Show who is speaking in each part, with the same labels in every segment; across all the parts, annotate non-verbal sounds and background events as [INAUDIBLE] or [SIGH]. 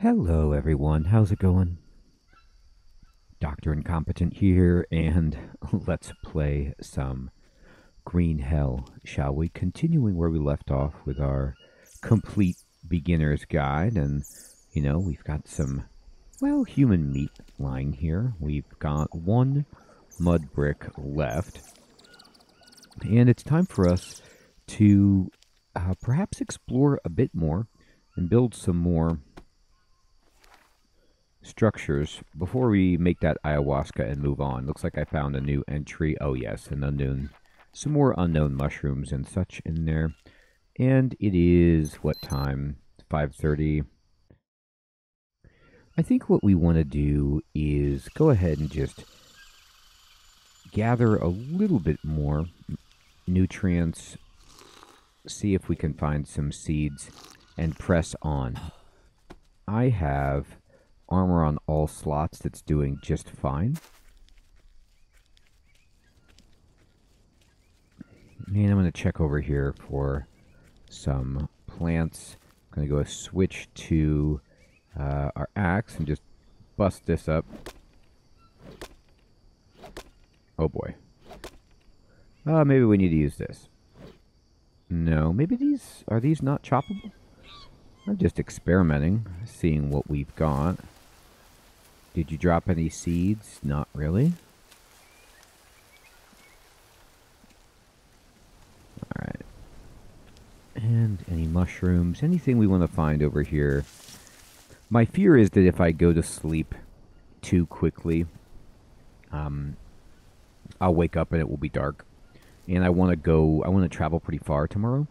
Speaker 1: Hello, everyone. How's it going? Dr. Incompetent here, and [LAUGHS] let's play some Green Hell, shall we? Continuing where we left off with our complete beginner's guide, and you know, we've got some, well, human meat lying here. We've got one mud brick left, and it's time for us to uh, perhaps explore a bit more and build some more structures before we make that ayahuasca and move on. Looks like I found a new entry. Oh yes, an unknown, some more unknown mushrooms and such in there. And it is what time? 5:30. I think what we want to do is go ahead and just gather a little bit more nutrients, see if we can find some seeds, and press on. I have armor on all slots that's doing just fine. And I'm going to check over here for some plants. I'm going to go switch to uh, our axe and just bust this up. Oh boy. Uh, maybe we need to use this. No, maybe these, are these not choppable? I'm just experimenting, seeing what we've got. Did you drop any seeds? Not really. Alright. And any mushrooms, anything we want to find over here. My fear is that if I go to sleep too quickly, um, I'll wake up and it will be dark. And I want to go, I want to travel pretty far tomorrow.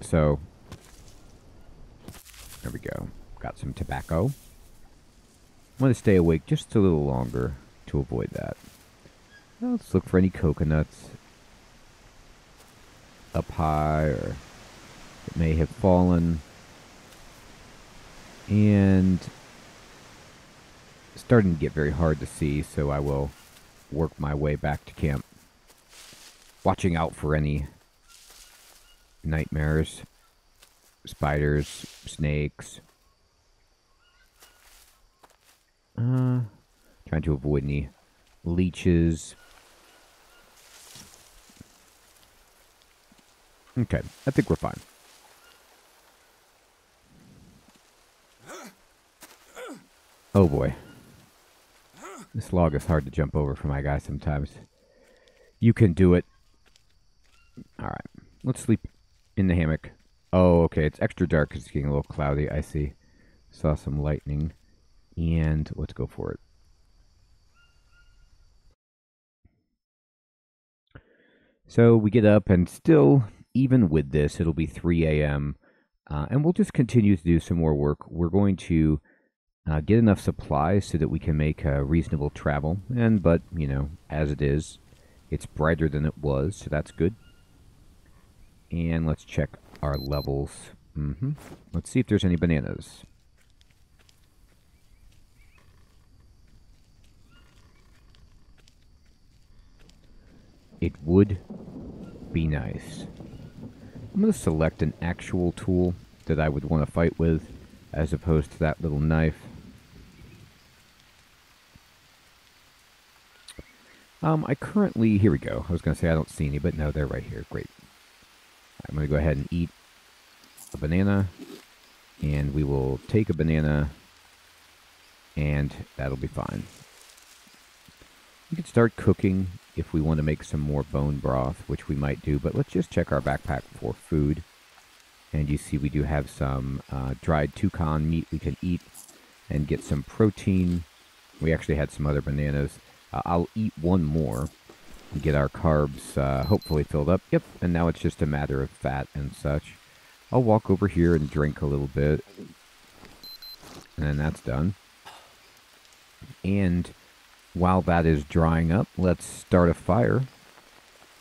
Speaker 1: So, there we go. Got some tobacco. I'm going to stay awake just a little longer to avoid that. Now let's look for any coconuts up high or it may have fallen. And starting to get very hard to see, so I will work my way back to camp. Watching out for any nightmares, spiders, snakes, Uh, trying to avoid any leeches. Okay, I think we're fine. Oh boy. This log is hard to jump over for my guy sometimes. You can do it. Alright, let's sleep in the hammock. Oh, okay, it's extra dark because it's getting a little cloudy, I see. Saw some lightning. And let's go for it. So we get up, and still, even with this, it'll be 3 a.m. Uh, and we'll just continue to do some more work. We're going to uh, get enough supplies so that we can make a reasonable travel. And but you know, as it is, it's brighter than it was, so that's good. And let's check our levels. Mm-hmm. Let's see if there's any bananas. It would be nice. I'm going to select an actual tool that I would want to fight with as opposed to that little knife. Um, I currently, here we go. I was going to say I don't see any, but no, they're right here. Great. I'm going to go ahead and eat a banana, and we will take a banana, and that'll be fine. We can start cooking if we want to make some more bone broth, which we might do, but let's just check our backpack for food. And you see we do have some uh, dried toucan meat we can eat and get some protein. We actually had some other bananas. Uh, I'll eat one more and get our carbs uh, hopefully filled up. Yep, and now it's just a matter of fat and such. I'll walk over here and drink a little bit. And then that's done. And while that is drying up, let's start a fire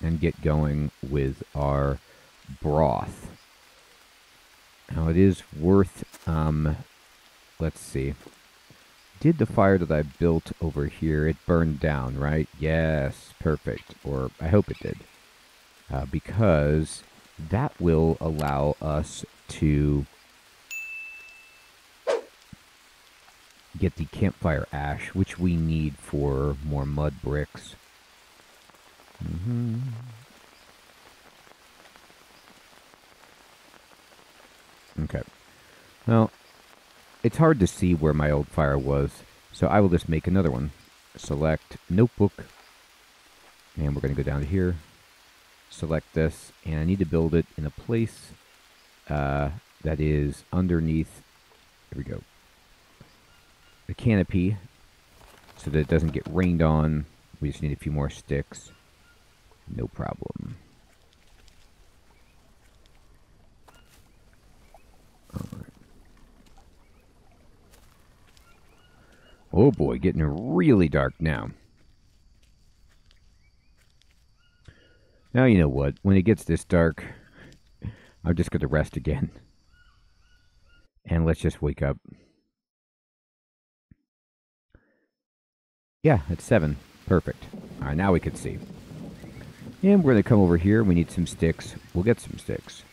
Speaker 1: and get going with our broth. Now it is worth, um, let's see. Did the fire that I built over here, it burned down, right? Yes, perfect. Or I hope it did. Uh, because that will allow us to get the campfire ash, which we need for more mud bricks. Mm-hmm. Okay. Well, it's hard to see where my old fire was, so I will just make another one. Select notebook, and we're going to go down to here. Select this, and I need to build it in a place uh, that is underneath. Here we go. The canopy, so that it doesn't get rained on. We just need a few more sticks. No problem. Oh boy, getting really dark now. Now you know what? When it gets this dark, I'm just going to rest again. And let's just wake up. Yeah, it's 7. Perfect. Alright, now we can see. And we're going to come over here. We need some sticks. We'll get some sticks.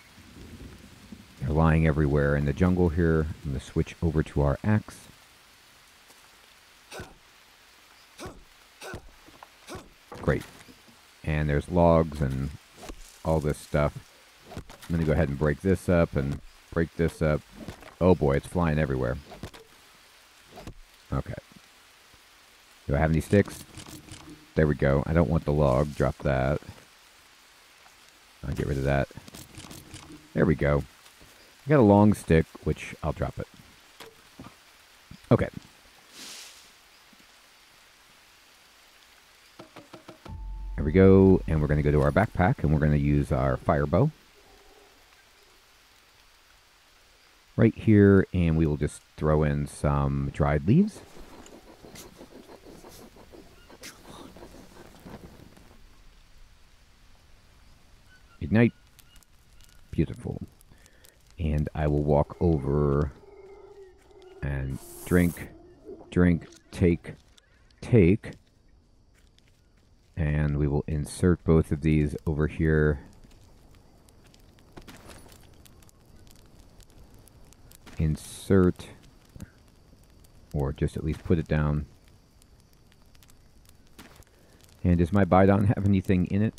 Speaker 1: They're lying everywhere in the jungle here. I'm going to switch over to our axe. Great. And there's logs and all this stuff. I'm going to go ahead and break this up and break this up. Oh boy, it's flying everywhere. Okay. Do I have any sticks? There we go. I don't want the log. Drop that. I'll get rid of that. There we go. I got a long stick, which I'll drop it. Okay. There we go, and we're going to go to our backpack, and we're going to use our fire bow. Right here, and we will just throw in some dried leaves. Beautiful. And I will walk over and drink, drink, take, take and we will insert both of these over here. Insert, or just at least put it down. And does my Bidon have anything in it?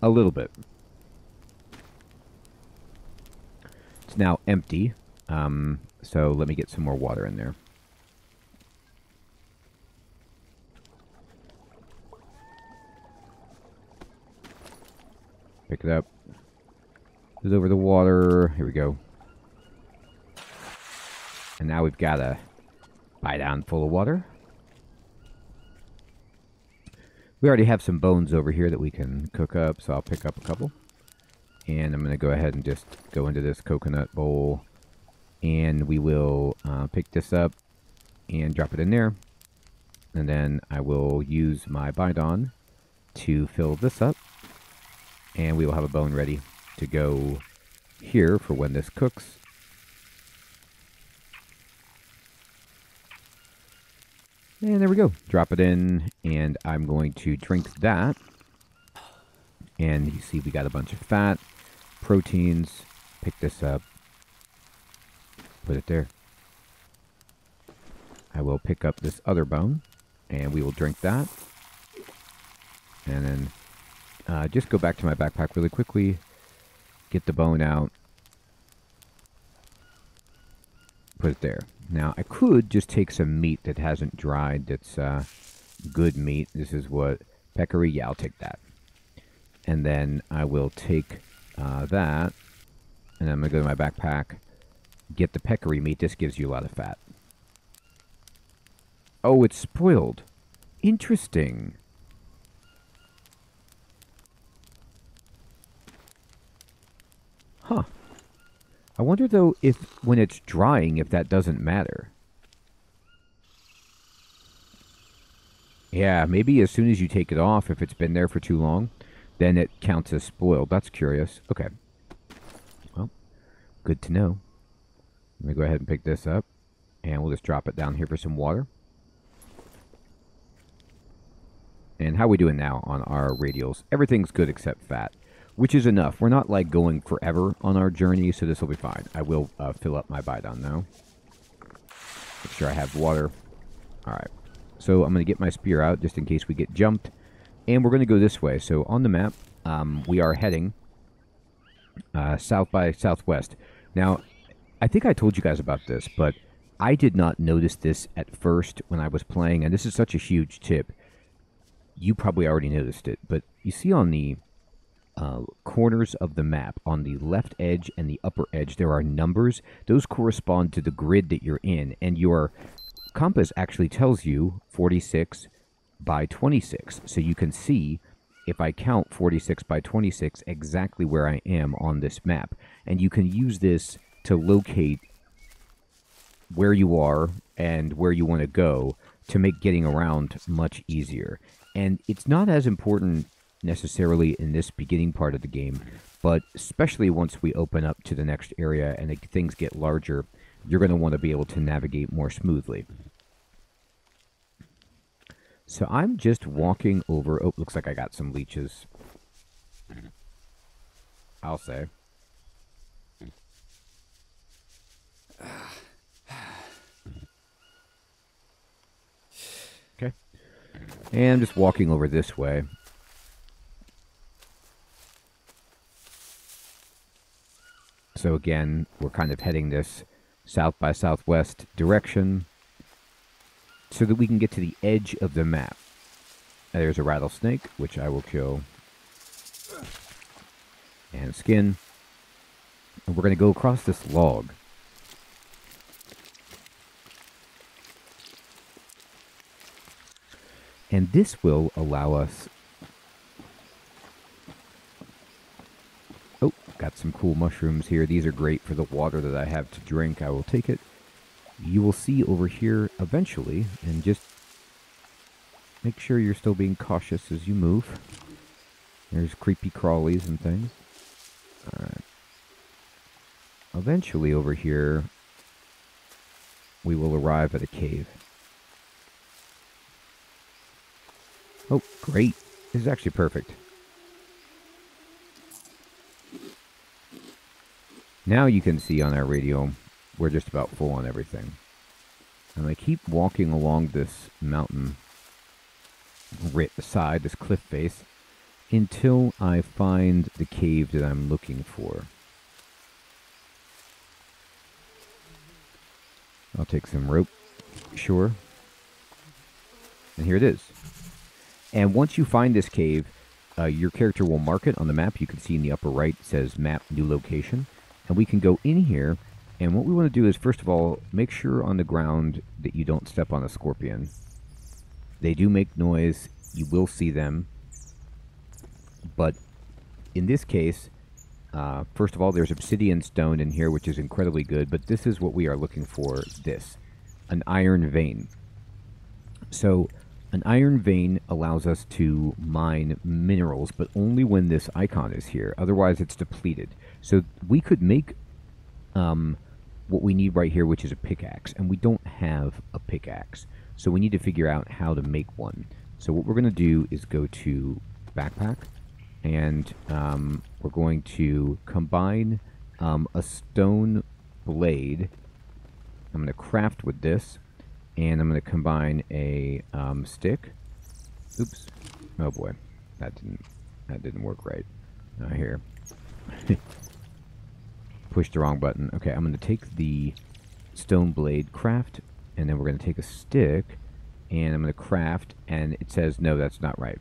Speaker 1: A little bit. It's now empty, um, so let me get some more water in there. Pick it up. Is over the water. Here we go. And now we've got a Bidon full of water. We already have some bones over here that we can cook up, so I'll pick up a couple. And I'm going to go ahead and just go into this coconut bowl. And we will uh, pick this up and drop it in there. And then I will use my Bidon to fill this up. And we will have a bone ready to go here for when this cooks. And there we go. Drop it in, and I'm going to drink that. And you see we got a bunch of fat, proteins. Pick this up. Put it there. I will pick up this other bone, and we will drink that. And then uh, just go back to my backpack really quickly. Get the bone out. Put it there. Now, I could just take some meat that hasn't dried that's uh, good meat. This is what... Peccary? Yeah, I'll take that. And then I will take uh, that, and I'm going to go to my backpack, get the peccary meat. This gives you a lot of fat. Oh, it's spoiled. Interesting. Huh. I wonder, though, if when it's drying, if that doesn't matter. Yeah, maybe as soon as you take it off, if it's been there for too long, then it counts as spoiled. That's curious. Okay. Well, good to know. Let me go ahead and pick this up, and we'll just drop it down here for some water. And how we doing now on our radials? Everything's good except fat which is enough. We're not like going forever on our journey, so this will be fine. I will uh, fill up my Bidon now. Make sure I have water. Alright. So I'm going to get my spear out just in case we get jumped. And we're going to go this way. So on the map, um, we are heading uh, south by southwest. Now, I think I told you guys about this, but I did not notice this at first when I was playing, and this is such a huge tip. You probably already noticed it, but you see on the uh, corners of the map, on the left edge and the upper edge, there are numbers. Those correspond to the grid that you're in, and your compass actually tells you 46 by 26. So you can see, if I count 46 by 26, exactly where I am on this map. And you can use this to locate where you are and where you want to go to make getting around much easier. And it's not as important necessarily in this beginning part of the game, but especially once we open up to the next area and things get larger, you're going to want to be able to navigate more smoothly. So I'm just walking over. Oh, looks like I got some leeches. I'll say. Okay. And just walking over this way. So again, we're kind of heading this south by southwest direction so that we can get to the edge of the map. There's a rattlesnake, which I will kill. And skin. And we're going to go across this log. And this will allow us... Oh, got some cool mushrooms here. These are great for the water that I have to drink. I will take it. You will see over here eventually, and just make sure you're still being cautious as you move. There's creepy crawlies and things. Alright. Eventually over here, we will arrive at a cave. Oh, great. This is actually perfect. Now you can see on our radio, we're just about full on everything. And I keep walking along this mountain side, this cliff face, until I find the cave that I'm looking for. I'll take some rope, sure. And here it is. And once you find this cave, uh, your character will mark it on the map. You can see in the upper right says map new location. And we can go in here. And what we want to do is, first of all, make sure on the ground that you don't step on a scorpion. They do make noise. You will see them. But in this case, uh, first of all, there's obsidian stone in here, which is incredibly good. But this is what we are looking for, this. An iron vein. So an iron vein allows us to mine minerals, but only when this icon is here. Otherwise, it's depleted. So we could make um, what we need right here, which is a pickaxe, and we don't have a pickaxe. So we need to figure out how to make one. So what we're going to do is go to backpack, and um, we're going to combine um, a stone blade. I'm going to craft with this and I'm going to combine a um, stick. Oops. Oh boy. That didn't that didn't work right. Uh, here. [LAUGHS] Push the wrong button. Okay, I'm going to take the stone blade craft, and then we're going to take a stick, and I'm going to craft, and it says, no, that's not right.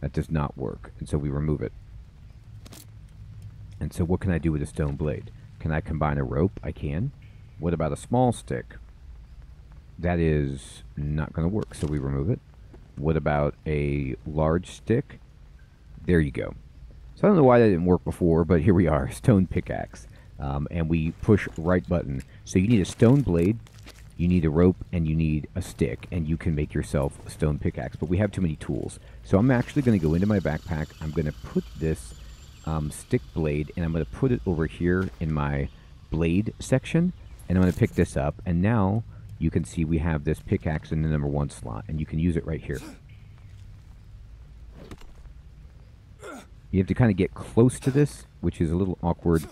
Speaker 1: That does not work. And so we remove it. And so what can I do with a stone blade? Can I combine a rope? I can. What about a small stick? that is not going to work, so we remove it. What about a large stick? There you go. So I don't know why that didn't work before, but here we are, [LAUGHS] stone pickaxe. Um, and we push right button. So you need a stone blade, you need a rope, and you need a stick, and you can make yourself a stone pickaxe. But we have too many tools. So I'm actually going to go into my backpack. I'm going to put this um, stick blade, and I'm going to put it over here in my blade section. And I'm going to pick this up. And now you can see we have this pickaxe in the number one slot, and you can use it right here. You have to kind of get close to this, which is a little awkward.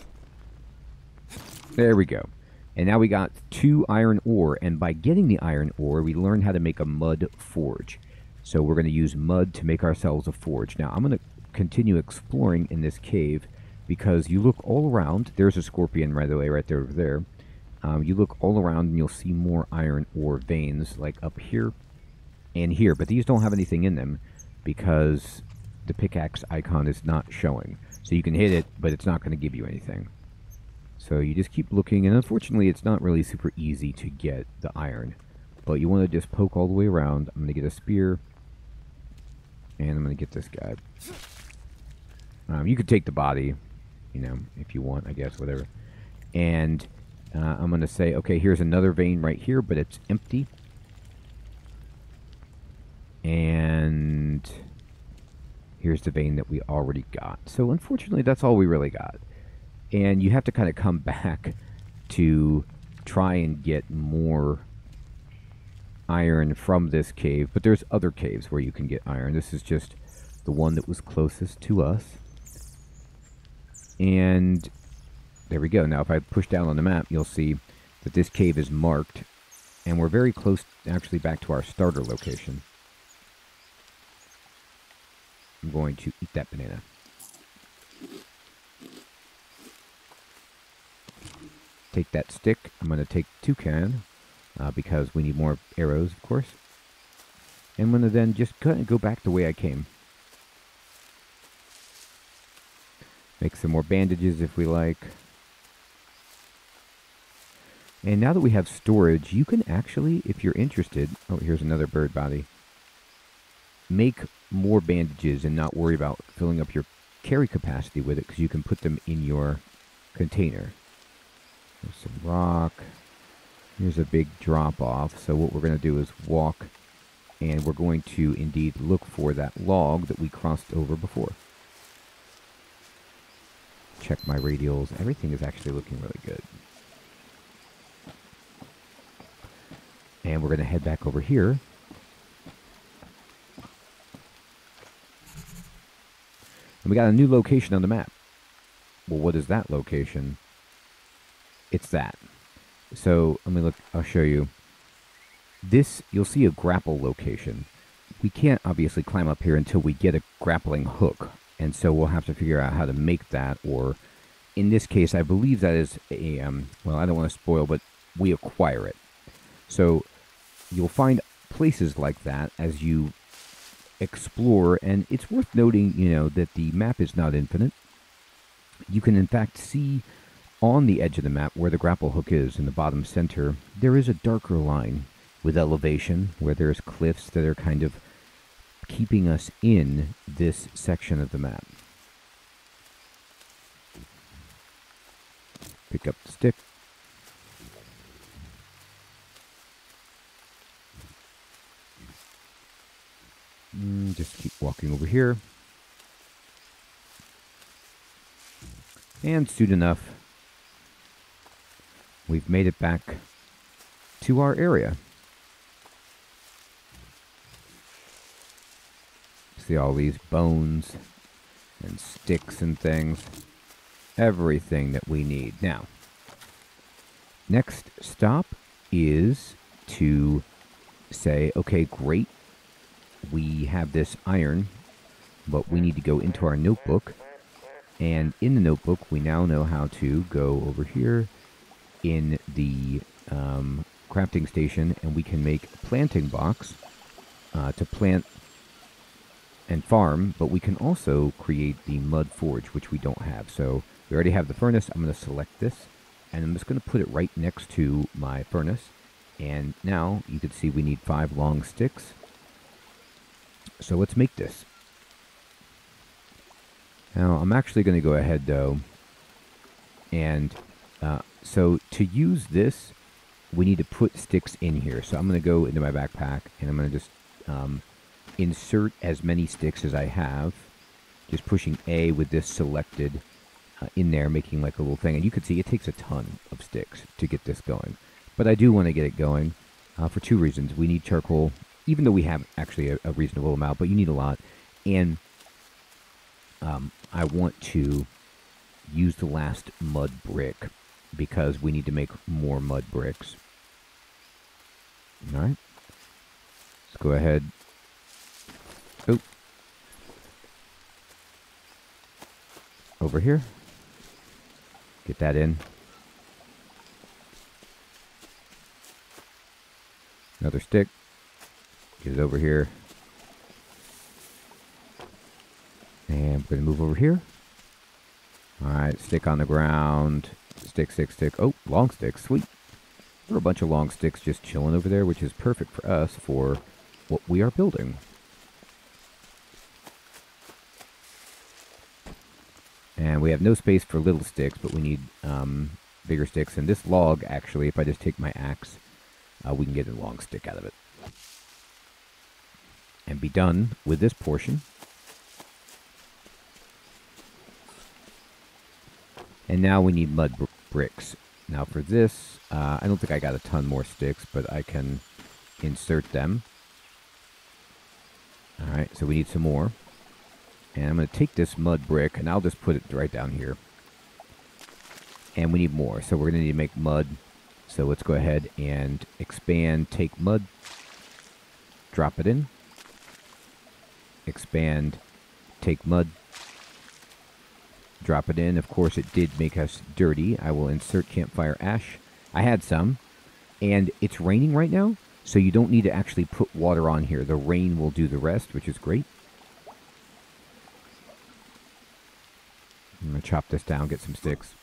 Speaker 1: There we go. And now we got two iron ore, and by getting the iron ore, we learned how to make a mud forge. So we're going to use mud to make ourselves a forge. Now I'm going to continue exploring in this cave because you look all around. There's a scorpion, right away, right there, over there. Um, you look all around and you'll see more iron ore veins, like up here and here. But these don't have anything in them because the pickaxe icon is not showing. So you can hit it, but it's not going to give you anything. So you just keep looking, and unfortunately it's not really super easy to get the iron. But you want to just poke all the way around. I'm going to get a spear, and I'm going to get this guy. Um, you could take the body, you know, if you want, I guess, whatever. And uh, I'm going to say, okay, here's another vein right here, but it's empty. And here's the vein that we already got. So unfortunately, that's all we really got. And you have to kind of come back to try and get more iron from this cave. But there's other caves where you can get iron. This is just the one that was closest to us. And there we go. Now, if I push down on the map, you'll see that this cave is marked. And we're very close, actually, back to our starter location. I'm going to eat that banana. Take that stick. I'm going to take toucan uh, because we need more arrows, of course. And I'm going to then just kind of go back the way I came. Make some more bandages if we like. And now that we have storage, you can actually, if you're interested... Oh, here's another bird body. Make more bandages and not worry about filling up your carry capacity with it because you can put them in your container. There's some rock. Here's a big drop off. So what we're going to do is walk and we're going to indeed look for that log that we crossed over before. Check my radials. Everything is actually looking really good. And we're going to head back over here And we got a new location on the map. Well, what is that location? It's that. So let me look. I'll show you. This, you'll see a grapple location. We can't obviously climb up here until we get a grappling hook. And so we'll have to figure out how to make that. Or in this case, I believe that is a, um, well, I don't want to spoil, but we acquire it. So you'll find places like that as you explore. And it's worth noting, you know, that the map is not infinite. You can, in fact, see on the edge of the map where the grapple hook is in the bottom center, there is a darker line with elevation where there's cliffs that are kind of keeping us in this section of the map. Pick up the stick. Mm, just keep walking over here. And soon enough, we've made it back to our area. See all these bones and sticks and things. Everything that we need. Now, next stop is to say, okay, great, we have this iron, but we need to go into our notebook. And in the notebook, we now know how to go over here in the um, crafting station, and we can make planting box uh, to plant and farm, but we can also create the mud forge, which we don't have. So we already have the furnace. I'm going to select this, and I'm just going to put it right next to my furnace. And now you can see we need five long sticks. So let's make this. Now, I'm actually going to go ahead, though, and uh, so to use this, we need to put sticks in here. So I'm going to go into my backpack, and I'm going to just um, insert as many sticks as I have, just pushing A with this selected uh, in there, making like a little thing. And you can see it takes a ton of sticks to get this going. But I do want to get it going uh, for two reasons. We need charcoal even though we have actually a, a reasonable amount, but you need a lot. And um, I want to use the last mud brick because we need to make more mud bricks. All right. Let's go ahead. Oh. Over here. Get that in. Another stick. Get it over here. And we're going to move over here. Alright, stick on the ground. Stick, stick, stick. Oh, long stick. Sweet. There are a bunch of long sticks just chilling over there, which is perfect for us for what we are building. And we have no space for little sticks, but we need um, bigger sticks. And this log, actually, if I just take my axe, uh, we can get a long stick out of it. And be done with this portion. And now we need mud br bricks. Now for this, uh, I don't think I got a ton more sticks, but I can insert them. Alright, so we need some more. And I'm going to take this mud brick, and I'll just put it right down here. And we need more, so we're going to need to make mud. So let's go ahead and expand, take mud, drop it in. Expand, take mud, drop it in. Of course, it did make us dirty. I will insert campfire ash. I had some, and it's raining right now, so you don't need to actually put water on here. The rain will do the rest, which is great. I'm going to chop this down, get some sticks.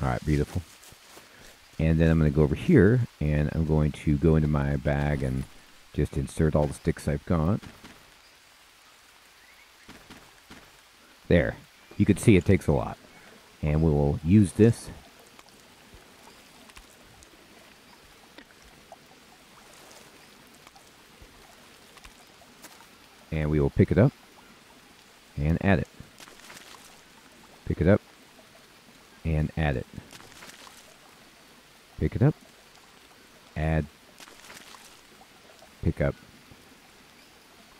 Speaker 1: Alright, beautiful. And then I'm going to go over here, and I'm going to go into my bag and just insert all the sticks I've got. There. You can see it takes a lot. And we will use this. And we will pick it up and add it. Pick it up and add it. Pick it up. Add. Pick up.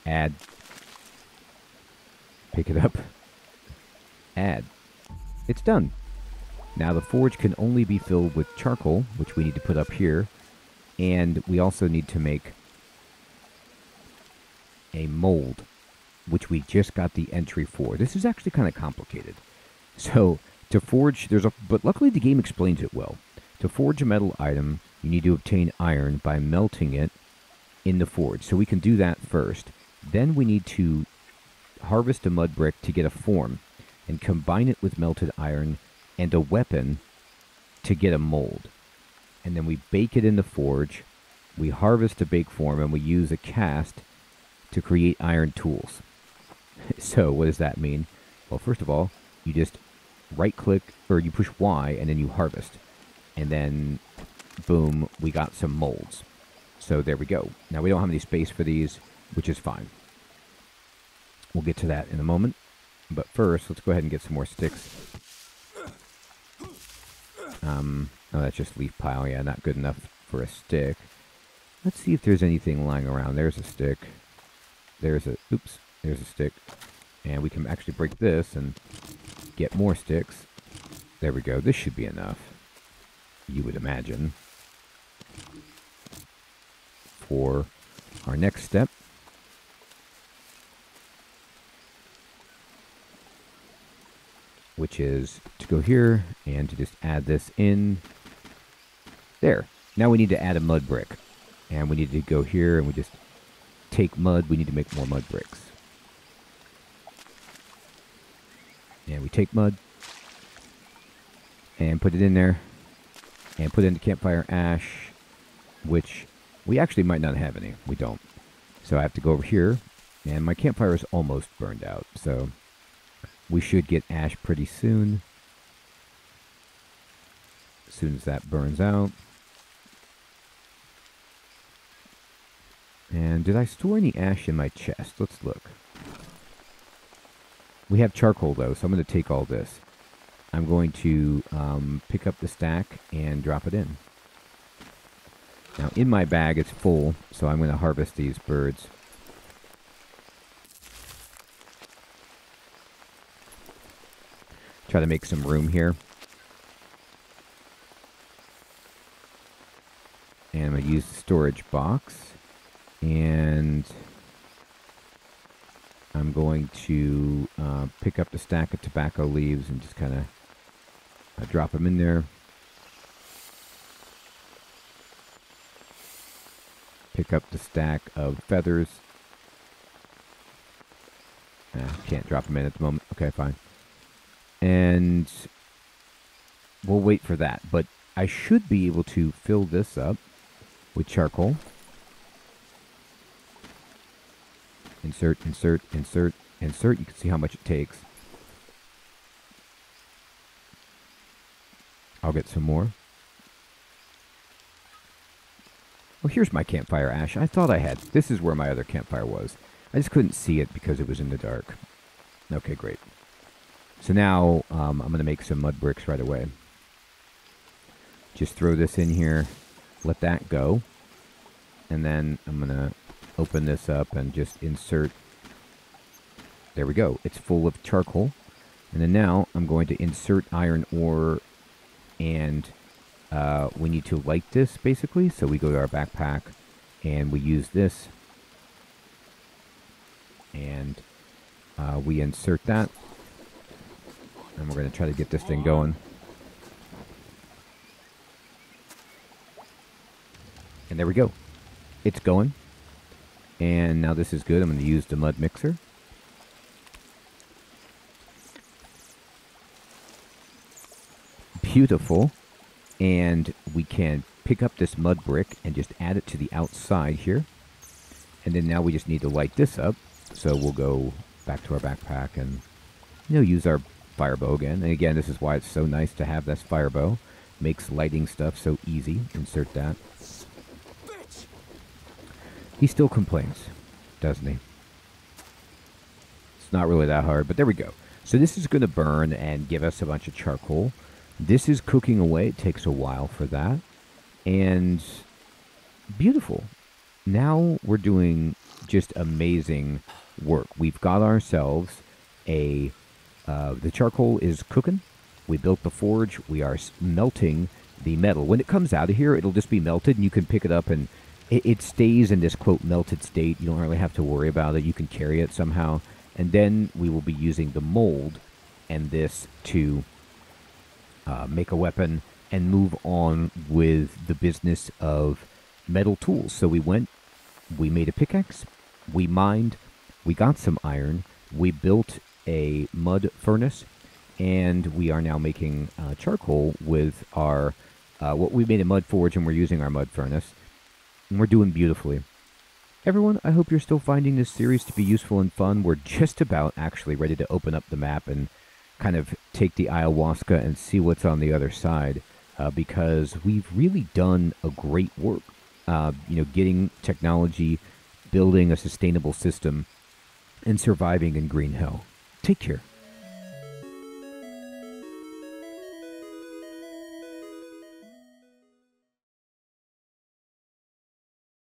Speaker 1: Add. Pick it up. Add. It's done. Now the forge can only be filled with charcoal, which we need to put up here. And we also need to make a mold, which we just got the entry for. This is actually kind of complicated. So to forge, there's a, but luckily the game explains it well. To forge a metal item, you need to obtain iron by melting it in the forge. So we can do that first. Then we need to harvest a mud brick to get a form and combine it with melted iron and a weapon to get a mold. And then we bake it in the forge. We harvest a bake form and we use a cast to create iron tools. [LAUGHS] so what does that mean? Well, first of all, you just right click or you push Y and then you harvest and then boom, we got some molds. So there we go. Now we don't have any space for these, which is fine. We'll get to that in a moment. But first, let's go ahead and get some more sticks. Um, oh, that's just leaf pile. Yeah, not good enough for a stick. Let's see if there's anything lying around. There's a stick. There's a, oops, there's a stick. And we can actually break this and get more sticks. There we go. This should be enough you would imagine, for our next step. Which is to go here and to just add this in. There. Now we need to add a mud brick. And we need to go here and we just take mud. We need to make more mud bricks. And we take mud and put it in there and put in the campfire ash, which we actually might not have any. We don't. So I have to go over here, and my campfire is almost burned out. So we should get ash pretty soon. As soon as that burns out. And did I store any ash in my chest? Let's look. We have charcoal though, so I'm going to take all this. I'm going to um, pick up the stack and drop it in. Now, in my bag, it's full, so I'm going to harvest these birds. Try to make some room here. And I'm going to use the storage box. And I'm going to uh, pick up the stack of tobacco leaves and just kind of uh, drop them in there. Pick up the stack of feathers. Ah, can't drop them in at the moment. Okay, fine. And we'll wait for that. But I should be able to fill this up with charcoal. Insert, insert, insert, insert. You can see how much it takes. I'll get some more. Well, here's my campfire ash. I thought I had. This is where my other campfire was. I just couldn't see it because it was in the dark. Okay, great. So now um, I'm going to make some mud bricks right away. Just throw this in here, let that go, and then I'm going to open this up and just insert. There we go. It's full of charcoal. And then now I'm going to insert iron ore and uh, we need to light this basically. So we go to our backpack and we use this and uh, we insert that and we're going to try to get this thing going. And there we go. It's going. And now this is good. I'm going to use the mud mixer. Beautiful. And we can pick up this mud brick and just add it to the outside here. And then now we just need to light this up. So we'll go back to our backpack and you know use our fire bow again. And again, this is why it's so nice to have this fire bow. Makes lighting stuff so easy. Insert that. He still complains, doesn't he? It's not really that hard, but there we go. So this is going to burn and give us a bunch of charcoal. This is cooking away. It takes a while for that. And beautiful. Now we're doing just amazing work. We've got ourselves a... Uh, the charcoal is cooking. We built the forge. We are melting the metal. When it comes out of here, it'll just be melted, and you can pick it up and it, it stays in this quote melted state. You don't really have to worry about it. You can carry it somehow. And then we will be using the mold and this to uh, make a weapon and move on with the business of metal tools. So we went, we made a pickaxe, we mined, we got some iron, we built a mud furnace, and we are now making uh, charcoal with our uh, what we made a mud forge, and we're using our mud furnace. And we're doing beautifully. Everyone, I hope you're still finding this series to be useful and fun. We're just about actually ready to open up the map and kind of take the ayahuasca and see what's on the other side uh, because we've really done a great work. Uh, you know, getting technology, building a sustainable system, and surviving in Green Hell. Take care.